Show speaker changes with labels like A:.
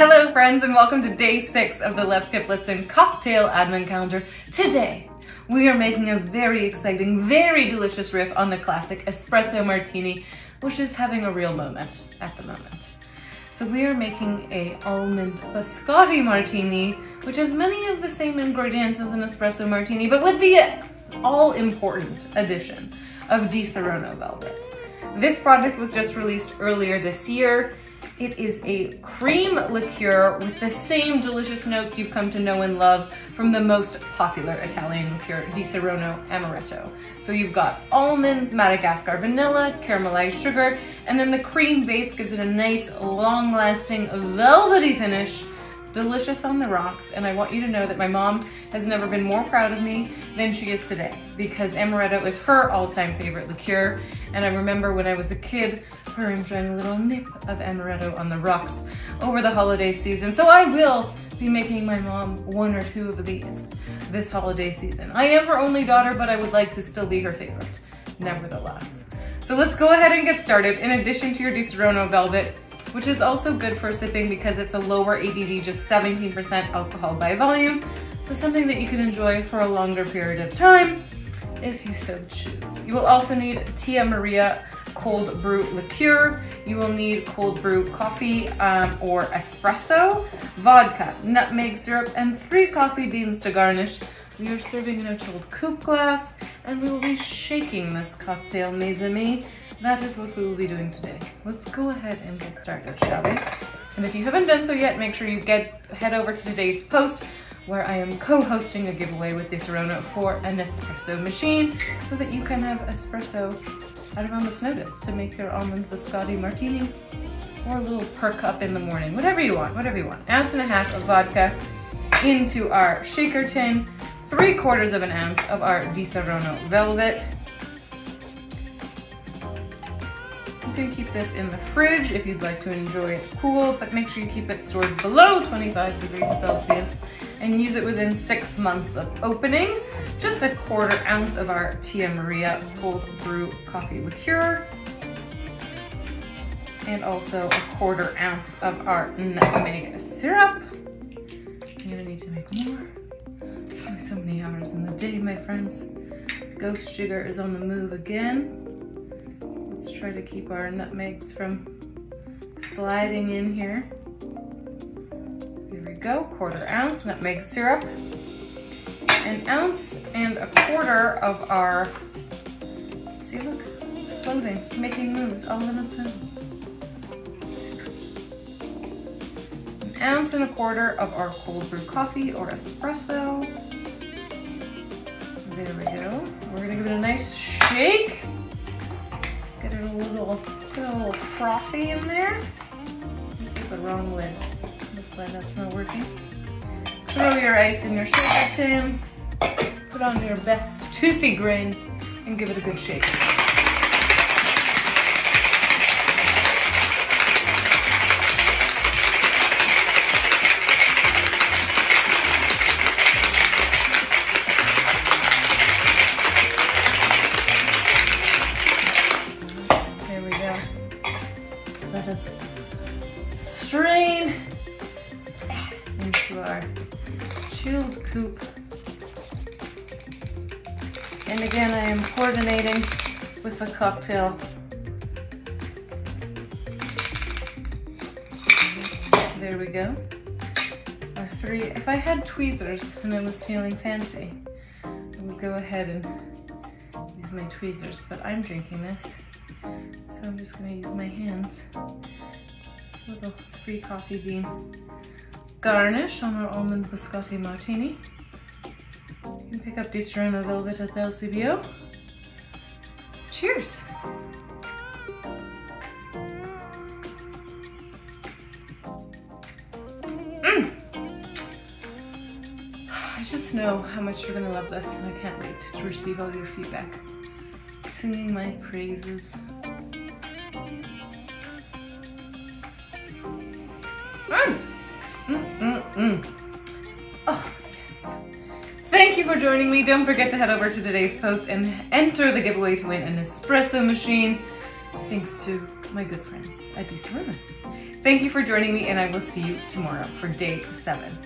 A: Hello friends and welcome to day six of the Let's Get Blitzen cocktail advent calendar. Today, we are making a very exciting, very delicious riff on the classic espresso martini, which is having a real moment at the moment. So we are making a almond biscotti martini, which has many of the same ingredients as an espresso martini, but with the all-important addition of Disaronno Velvet. This product was just released earlier this year. It is a cream liqueur with the same delicious notes you've come to know and love from the most popular Italian liqueur, Disaronno Amaretto. So you've got almonds, Madagascar vanilla, caramelized sugar, and then the cream base gives it a nice, long-lasting, velvety finish delicious on the rocks, and I want you to know that my mom has never been more proud of me than she is today because amaretto is her all-time favorite liqueur, and I remember when I was a kid, her enjoying a little nip of amaretto on the rocks over the holiday season. So I will be making my mom one or two of these this holiday season. I am her only daughter, but I would like to still be her favorite, nevertheless. So let's go ahead and get started. In addition to your Disaronno Velvet, which is also good for sipping because it's a lower ABV, just 17% alcohol by volume. So something that you can enjoy for a longer period of time if you so choose. You will also need Tia Maria cold brew liqueur. You will need cold brew coffee um, or espresso, vodka, nutmeg syrup, and three coffee beans to garnish. We are serving in a chilled coupe glass, and we will be shaking this cocktail, mes amis. That is what we will be doing today. Let's go ahead and get started, shall we? And if you haven't done so yet, make sure you get head over to today's post where I am co-hosting a giveaway with Disaronno for an espresso machine so that you can have espresso at a moment's notice to make your almond biscotti martini or a little perk up in the morning, whatever you want, whatever you want. An Ounce and a half of vodka into our shaker tin, three quarters of an ounce of our Di Velvet. You can keep this in the fridge if you'd like to enjoy it cool, but make sure you keep it stored below 25 degrees Celsius and use it within six months of opening. Just a quarter ounce of our Tia Maria cold brew coffee liqueur. And also a quarter ounce of our nutmeg syrup. You're gonna need to make more. It's only so many hours in the day, my friends. Ghost sugar is on the move again. Let's try to keep our nutmegs from sliding in here. Here we go, quarter ounce nutmeg syrup. An ounce and a quarter of our, see look, it's floating, it's making moves oh, all on its own. Ounce and a quarter of our cold brew coffee or espresso. There we go. We're gonna give it a nice shake. Get it a little, get a little frothy in there. This is the wrong lid. That's why that's not working. Throw your ice in your shaker tin. Put on your best toothy grain and give it a good shake. Our chilled coupe. And again, I am coordinating with the cocktail. There we go. Our three, if I had tweezers and I was feeling fancy, I would go ahead and use my tweezers, but I'm drinking this. So I'm just gonna use my hands. This little three coffee bean garnish on our almond biscotti martini. You can pick up Disaronno Velvet at the LCBO. Cheers! Mm. I just know how much you're gonna love this and I can't wait to receive all your feedback. Singing my praises. Mm, mm. Oh, yes. Thank you for joining me. Don't forget to head over to today's post and enter the giveaway to win an espresso machine. thanks to my good friends at Disaronno. Thank you for joining me, and I will see you tomorrow for day seven.